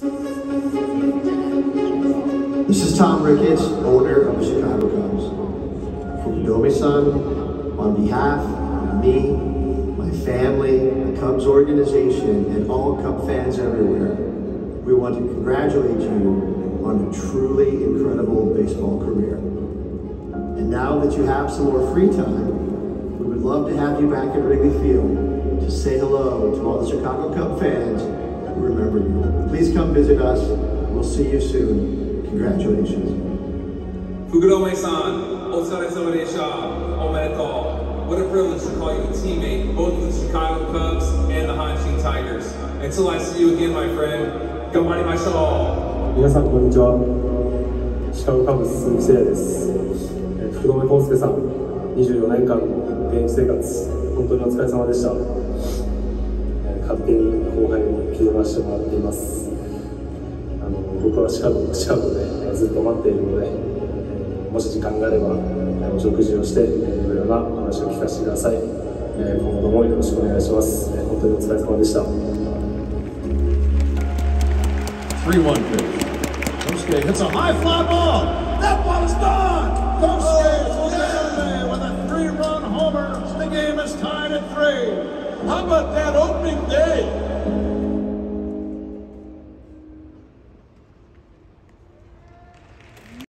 This is Tom Ricketts, owner of the Chicago Cubs. Fukudome-san, on behalf of me, my family, the Cubs organization, and all Cub fans everywhere, we want to congratulate you on a truly incredible baseball career. And now that you have some more free time, we would love to have you back at Wrigley Field to say hello to all the Chicago Cub fans who remember you. Please come visit us. We'll see you soon. Congratulations. Fukudome-san, Otsare Deisha, Omedetou. What a privilege to call you a teammate, both of the Chicago Cubs and the Hanshin Tigers. Until I see you again, my friend, 頑張りましょ皆さんこんにちはシカゴカブス鈴木誠也ですえー福留孝介さん24年間の現役生活本当にお疲れ様でした、えー勝手に後輩に わせてもらっています。あの僕はシカゴシカゴでずっと待っているのでもし時間があればお食事をしていろいろな話を聞かせてください。今後ともよろしくお願いします。本当にお疲れ様でした。Game is tied at three. How about that opening day?